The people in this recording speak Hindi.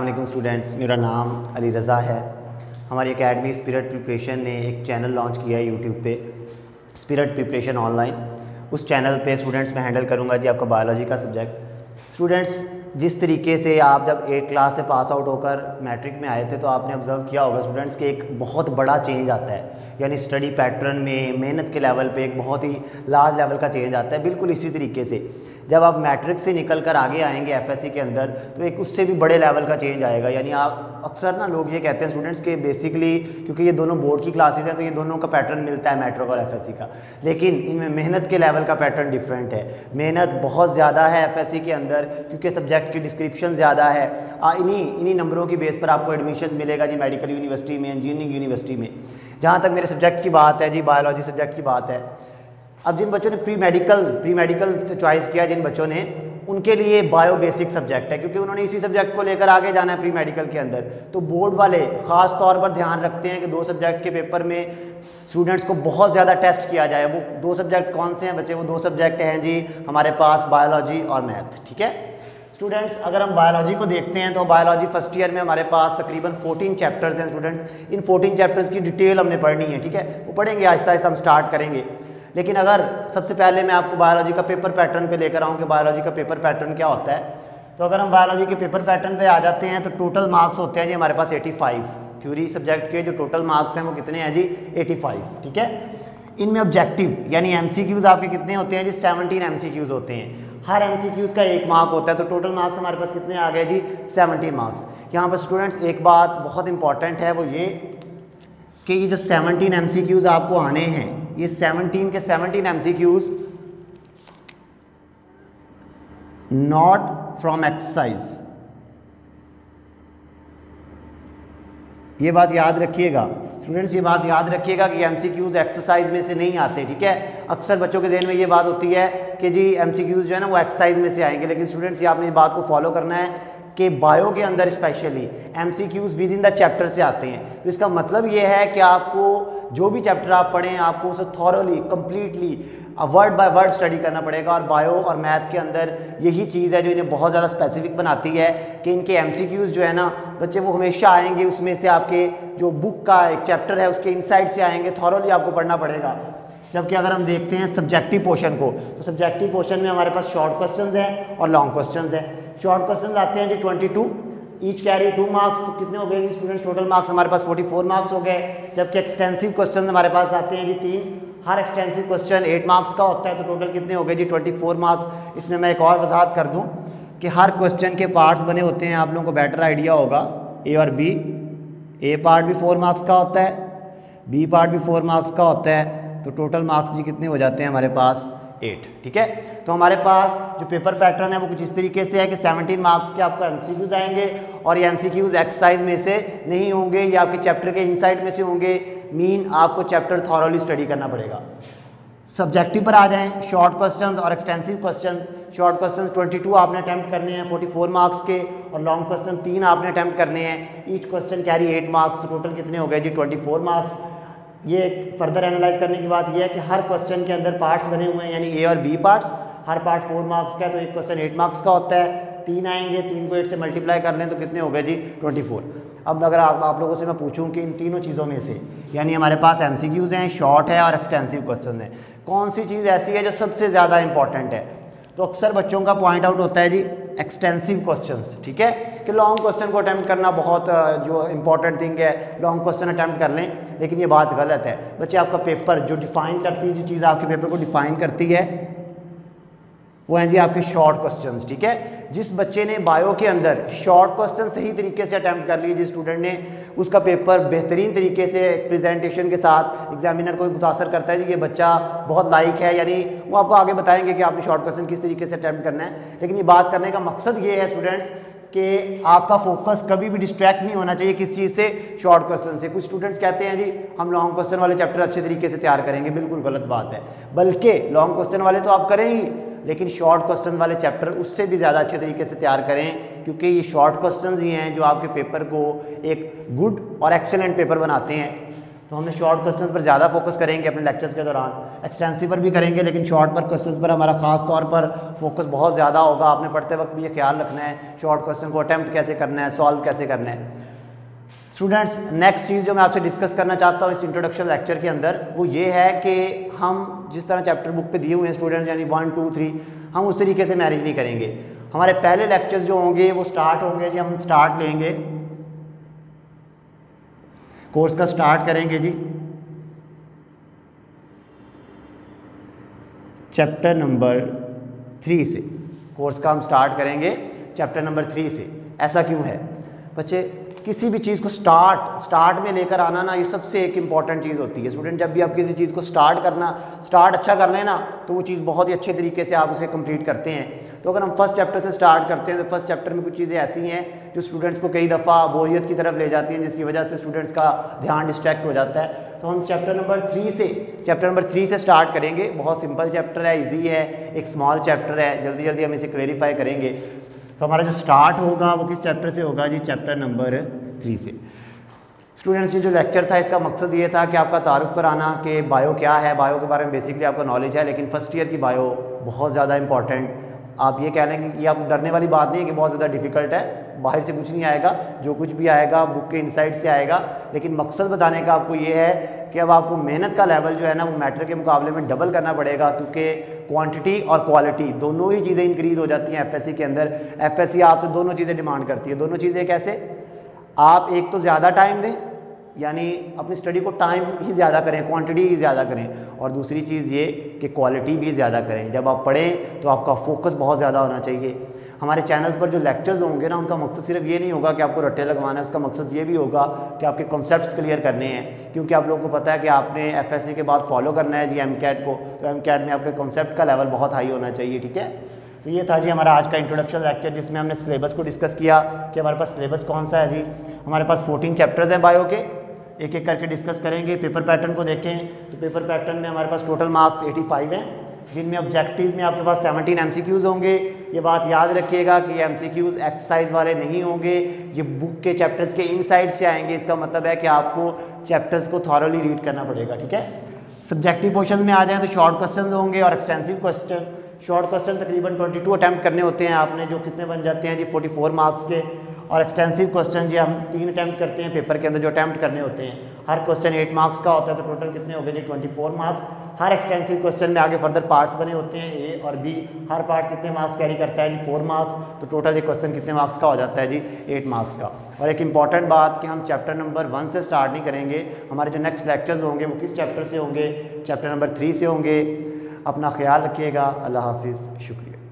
वालेकुम स्टूडेंट्स मेरा नाम अली रज़ा है। हमारी एकेडमी स्पिरिट प्रिपरेशन ने एक चैनल लॉन्च किया है यूट्यूब पे स्पिरिट प्रिपरेशन ऑनलाइन उस चैनल पे स्टूडेंट्स मैं हैंडल करूँगा जी आपका बायोलॉजी का सब्जेक्ट स्टूडेंट्स जिस तरीके से आप जब एट क्लास से पास आउट होकर मैट्रिक में आए थे तो आपने ऑब्ज़र्व किया होगा स्टूडेंट्स के एक बहुत बड़ा चेंज आता है। यानी स्टडी पैटर्न में, मेहनत के लेवल पे एक बहुत ही लार्ज लेवल का चेंज आता है, बिल्कुल इसी तरीके से। जब आप मैट्रिक से निकल कर आगे आएँगे एफएससी के अंदर तो एक उससे भी बड़े लेवल का चेंज आएगा। यानी आप, अक्सर ना लोग ये कहते हैं स्टूडेंट्स के बेसिकली क्योंकि ये दोनों बोर्ड की क्लासेस हैं तो ये दोनों का पैटर्न मिलता है मैट्रिक और एफएससी का। लेकिन इनमें मेहनत के लेवल का पैटर्न डिफरेंट है। मेहनत बहुत ज़्यादा है एफएससी के अंदर, क्योंकि सब्जेक्ट की डिस्क्रिप्शन ज़्यादा है। इन्हीं इन्हीं नंबरों की बेस पर आपको एडमिशन मिलेगा जी मेडिकल यूनिवर्सिटी में इंजीनियरिंग यूनिवर्सिटी में। जहाँ तक मेरे सब्जेक्ट की बात है जी बायोलॉजी सब्जेक्ट की बात है। अब जिन बच्चों ने pre medical pre medical choice किया, जिन बच्चों ने, उनके लिए बायो बेसिक सब्जेक्ट है, क्योंकि उन्होंने इसी सब्जेक्ट को लेकर आगे जाना है प्री मेडिकल के अंदर। तो बोर्ड वाले ख़ास तौर पर ध्यान रखते हैं कि दो सब्जेक्ट के पेपर में स्टूडेंट्स को बहुत ज़्यादा टेस्ट किया जाए। वो दो सब्जेक्ट कौन से हैं बच्चे? वो दो सब्जेक्ट हैं जी, हमारे पास बायोलॉजी और मैथ ठीक है? स्टूडेंट्स अगर हम बायोलॉजी को देखते हैं तो बायोलॉजी फ़र्स्ट ईयर में हमारे पास तकरीबन 14 चैप्टर्स हैं स्टूडेंट्स इन 14 चैप्टर्स की डिटेल हमने पढ़नी है, ठीक है? वो पढ़ेंगे आहिस्ता आहिस्ता हम स्टार्ट करेंगे। लेकिन अगर सबसे पहले मैं आपको बायोलॉजी का पेपर पैटर्न पे लेकर आऊँ कि बायोलॉजी का पेपर पैटर्न क्या होता है तो अगर हम बायोलॉजी के पेपर पैटर्न पे आ जाते हैं तो टोटल मार्क्स होते हैं जी हमारे पास 85 थ्योरी सब्जेक्ट के जो टोटल मार्क्स हैं वो कितने हैं जी? 85 ठीक है? इनमें ऑब्जेक्टिव यानी एम आपके कितने होते हैं जी? सेवनटीन एम होते हैं। हर एम का एक मार्क होता है तो टोटल मार्क्स हमारे पास कितने आ गए जी? सेवनटीन मार्क्स यहाँ पर स्टूडेंट्स एक बात बहुत इंपॉर्टेंट है वो ये कि ये जो सेवनटीन एम आपको आने हैं ये 17 के 17 एमसीक्यूज नॉट फ्रॉम एक्सरसाइज ये बात याद रखिएगा। स्टूडेंट्स ये बात याद रखिएगा कि एमसीक्यूज एक्सरसाइज में से नहीं आते, ठीक है? अक्सर बच्चों के जहन में ये बात होती है कि जी एमसीक्यूज जो है ना, वो एक्सरसाइज में से आएँगे, लेकिन स्टूडेंट्स ये आपने इस बात को फॉलो करना है। कि बायो के अंदर specially M C Qs within the chapter से आते हैं। तो इसका मतलब ये है कि आपको जो भी चैप्टर आप पढ़ें, आपको उसे thoroughly completely word by word study करना पड़ेगा और बायो और मैथ के अंदर यही चीज़ है जो इन्हें बहुत ज़्यादा स्पेसिफिक बनाती है कि इनके एम सी क्यूज़ जो है ना, बच्चे वो हमेशा आएँगे, उसमें से आपके जो बुक का एक चैप्टर है, उसके इनसाइड से आएँगे थॉरली आपको पढ़ना पड़ेगा। जबकि अगर हम देखते हैं सब्जेक्टिव पोर्शन को तो सब्जेक्टिव पोर्शन में हमारे पास शॉर्ट क्वेश्चन हैं और लॉन्ग क्वेश्चन हैं। शॉर्ट क्वेश्चन आते हैं जी twenty two each carry two marks तो कितने हो गए स्टूडेंट्स टोटल मार्क्स हमारे पास फोर्टी फोर मार्क्स हो गए. जबकि एक्सटेंसिव क्वेश्चन हमारे पास आते हैं जी तीन. हर एक्सटेंसिव क्वेश्चन एट मार्क्स का होता है तो टोटल कितने हो गए जी? ट्वेंटी फोर मार्क्स इसमें मैं एक और वजाहत कर दूँ कि हर क्वेश्चन के पार्ट्स बने होते हैं. आप लोगों को बेटर आइडिया होगा. ए और बी ए पार्ट भी फोर मार्क्स का होता है. बी पार्ट भी फोर मार्क्स का होता है. तो टोटल मार्क्स जी कितने हो जाते हैं हमारे पास? एट, ठीक है? तो हमारे पास जो पेपर पैटर्न है, वो कुछ इस तरीके से है कि 17 मार्क्स के आपको एमसीक्यूज आएँगे और ये एमसीक्यूज एक्सरसाइज में से नहीं होंगे ये आपके चैप्टर के इनसाइड में से होंगे मीन आपको चैप्टर थॉरली स्टडी करना पड़ेगा। सब्जेक्टिव पर आ जाएँ शॉर्ट क्वेश्चंस और एक्सटेंसिव क्वेश्चन शॉर्ट क्वेश्चन 22 आपने अटैम्प्ट करने हैं 44 मार्क्स के और लॉन्ग क्वेश्चन तीन आपने अटैम्प्ट करने हैं। Each question carry eight marks total कितने हो गए जी? 24 मार्क्स ये फर्दर एनालाइज करने की बात यह है कि हर क्वेश्चन के अंदर पार्ट्स बने हुए हैं यानी ए और बी पार्ट्स हर पार्ट फोर मार्क्स का है तो एक क्वेश्चन एट मार्क्स का होता है। तीन आएँगे तीन को एट से मल्टीप्लाई कर लें तो कितने हो गए जी? ट्वेंटी फोर अब अगर आप, आप लोगों से मैं पूछूँ कि इन तीनों चीज़ों में से यानी हमारे पास एम हैं शॉर्ट है और एक्सटेंसिव क्वेश्चन है कौन सी चीज़ ऐसी है जो सबसे ज़्यादा इंपॉर्टेंट है? तो अक्सर बच्चों का पॉइंट आउट होता है जी एक्सटेंसिव क्वेश्चंस ठीक है? कि लॉन्ग क्वेश्चन को अटैम्प्ट करना बहुत जो इंपॉर्टेंट थिंग है लॉन्ग क्वेश्चन अटैम्प्ट कर लें, लेकिन ये बात गलत है। बच्चे, आपका पेपर जो डिफाइन करती है, जो चीज़ आपके पेपर को डिफाइन करती है वो हैं जी आपके शॉर्ट क्वेश्चन ठीक है? जिस बच्चे ने बायो के अंदर शॉर्ट क्वेश्चन सही तरीके से अटैम्प्ट कर लिए, जिस स्टूडेंट ने उसका पेपर बेहतरीन तरीके से प्रेजेंटेशन के साथ एग्जामिनर को मुतासर करता है जी, ये बच्चा बहुत लाइक है, यानी वो आपको आगे बताएँगे कि आपने शॉर्ट क्वेश्चन किस तरीके से अटैम्प्ट करना है। लेकिन ये बात करने का मकसद ये है स्टूडेंट्स कि आपका फोकस कभी भी डिस्ट्रैक्ट नहीं होना चाहिए किस चीज़ से? शॉर्ट क्वेश्चन से। कुछ स्टूडेंट्स कहते हैं जी, हम लॉन्ग क्वेश्चन वाले चैप्टर अच्छे तरीके से तैयार करेंगे, बिल्कुल गलत बात है। बल्कि लॉन्ग क्वेश्चन वाले तो आप करें ही। लेकिन शॉर्ट क्वेश्चन वाले चैप्टर उससे भी ज़्यादा अच्छे तरीके से तैयार करें, क्योंकि ये शॉर्ट क्वेश्चन ही हैं जो आपके पेपर को एक गुड और एक्सेलेंट पेपर बनाते हैं। तो हमने शॉर्ट क्वेश्चन पर ज़्यादा फोकस करेंगे अपने लेक्चर्स के दौरान। एक्सटेंसिव पर भी करेंगे, लेकिन शॉर्ट पर क्वेश्चन पर हमारा खास तौर पर फोकस बहुत ज़्यादा होगा। आपने पढ़ते वक्त भी ये ख्याल रखना है शॉर्ट क्वेश्चन को अटैम्प्ट कैसे करना है सॉल्व कैसे करना है। स्टूडेंट्स नेक्स्ट चीज़ जो मैं आपसे डिस्कस करना चाहता हूँ इस इंट्रोडक्शन लेक्चर के अंदर, वो ये है कि हम जिस तरह चैप्टर बुक पे दिए हुए हैं स्टूडेंट्स यानी वन टू थ्री हम उस तरीके से मैनेज नहीं करेंगे। हमारे पहले लेक्चर्स जो होंगे, वो स्टार्ट होंगे जी, हम स्टार्ट लेंगे। कोर्स का स्टार्ट करेंगे जी। चैप्टर नंबर थ्री से। कोर्स का हम स्टार्ट करेंगे चैप्टर नंबर थ्री से। ऐसा क्यों है? बच्चे किसी भी चीज़ को स्टार्ट स्टार्ट में लेकर आना ना, ये सबसे एक इंपॉर्टेंट चीज़ होती है। स्टूडेंट जब भी आप किसी चीज़ को स्टार्ट करना स्टार्ट अच्छा कर लें ना तो वो चीज़ बहुत ही अच्छे तरीके से आप उसे कंप्लीट करते हैं। तो अगर हम फ़र्स्ट चैप्टर से स्टार्ट करते हैं तो फ़र्स्ट चैप्टर में कुछ चीज़ें ऐसी हैं, जो स्टूडेंट्स को कई दफ़ा बोरियत की तरफ़ ले जाती हैं, जिसकी वजह से स्टूडेंट्स का ध्यान डिस्ट्रैक्ट हो जाता है। तो हम चैप्टर नंबर थ्री से चैप्टर नंबर थ्री से स्टार्ट करेंगे। बहुत सिंपल चैप्टर है इजी है, एक स्मॉल चैप्टर है जल्दी जल्दी हम इसे क्लेरिफाई करेंगे। तो हमारा जो स्टार्ट होगा, वो किस चैप्टर से होगा? जी चैप्टर नंबर थ्री से। स्टूडेंट्स ये जो लेक्चर था, इसका मकसद ये था कि आपका तारुफ कराना कि बायो क्या है? बायो के बारे में बेसिकली आपका नॉलेज है, लेकिन फ़र्स्ट ईयर की बायो बहुत ज़्यादा इंपॉर्टेंट आप ये कह लेंगे कि आप डरने वाली बात नहीं है कि बहुत ज़्यादा डिफ़िकल्ट है। बाहर से कुछ नहीं आएगा, जो कुछ भी आएगा बुक के इनसाइड से आएगा। लेकिन मकसद बताने का आपको ये है कि अब आपको मेहनत का लेवल जो है ना, वो मैटर के मुकाबले में डबल करना पड़ेगा, क्योंकि क्वांटिटी और क्वालिटी दोनों ही चीज़ें इंक्रीज हो जाती हैं एफएससी के अंदर। एफएससी आपसे दोनों चीज़ें डिमांड करती है। दोनों चीज़ें कैसे? आप एक तो ज़्यादा टाइम दें, यानी अपनी स्टडी को टाइम ही ज़्यादा करें क्वांटिटी ही ज़्यादा करें। और दूसरी चीज़ ये कि क्वालिटी भी ज़्यादा करें। जब आप पढ़ें तो आपका फोकस बहुत ज़्यादा होना चाहिए। हमारे चैनल पर जो लेक्चर्स होंगे ना, उनका मकसद सिर्फ़ ये नहीं होगा कि आपको रट्टे लगवाना है, उसका मकसद ये भी होगा कि आपके कॉन्सेप्ट क्लियर करने हैं। क्योंकि आप लोगों को पता है कि आपने एफ़ के बाद फॉलो करना है जी एम को तो एम में आपके कॉन्सेप्ट का लेवल बहुत हाई होना चाहिए, ठीक है? तो ये था जी हमारा आज का इंट्रोडक्शन लेक्चर जिसमें हमने सिलेबस को डिस्कस किया कि हमारे पास सिलेबस कौन सा है जी। हमारे पास 14 चैप्टर्स हैं बायो के एक एक करके डिस्कस करेंगे पेपर पैटर्न को देखें। तो पेपर पैटर्न में हमारे पास टोटल मार्क्स 85 हैं। जिनमें ऑब्जेक्टिव में आपके पास 17 एमसीक्यूज होंगे, ये बात याद रखिएगा कि ये एमसीक्यूज एक्सरसाइज वाले नहीं होंगे, ये बुक के चैप्टर्स के इनसाइड से आएँगे, इसका मतलब है कि आपको चैप्टर्स को थॉरली रीड करना पड़ेगा, ठीक है? सब्जेक्टिव क्वेश्चन में आ जाए तो शॉर्ट क्वेश्चन होंगे और एक्सटेंसिव क्वेश्चन शॉर्ट क्वेश्चन तकरीबन 22 अटैम्प्ट करने होते हैं आपने, जो कितने बन जाते हैं जी 44 मार्क्स के. और एक्सटेंसिव क्वेश्चन जी, हम तीन अटैम्प्ट करते हैं पेपर के अंदर जो अटैम्प्ट करने होते हैं. हर क्वेश्चन एट मार्क्स का होता है तो टोटल कितने हो गए जी ट्वेंटी फोर मार्क्स हर एक्सटेंसिव क्वेश्चन में आगे फर्दर पार्ट्स बने होते हैं ए और बी हर पार्ट कितने मार्क्स कैरी करता है जी? फोर मार्क्स तो टोटल ये क्वेश्चन कितने मार्क्स का हो जाता है जी? एट मार्क्स का। और एक इंपॉर्टेंट बात कि हम चैप्टर नंबर वन से स्टार्ट नहीं करेंगे। हमारे जो नेक्स्ट लेक्चर्स होंगे, वो किस चैप्टर से होंगे? चैप्टर नंबर थ्री से होंगे। अपना ख्याल रखिएगा। अल्लाह हाफिज़। शुक्रिया।